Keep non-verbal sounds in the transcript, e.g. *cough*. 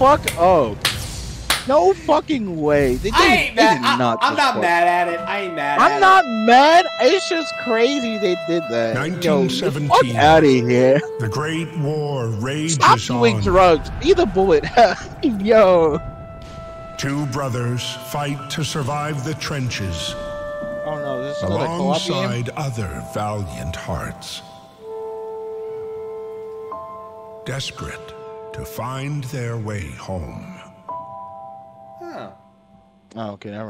fuck up. No fucking way. They, I ain't they mad. did not I'm not fuck- mad at it. I ain't mad. at it. I'm it. not mad. It's just crazy they did that. Yo, get the 1917. fuck out of here. The Great War rages Stop doing on. drugs. Be the bullet. *laughs* Yo. Two brothers fight to survive the trenches Oh no, this is another co-op game. alongside other valiant hearts. Desperate to find their way home. Huh. Oh, okay, never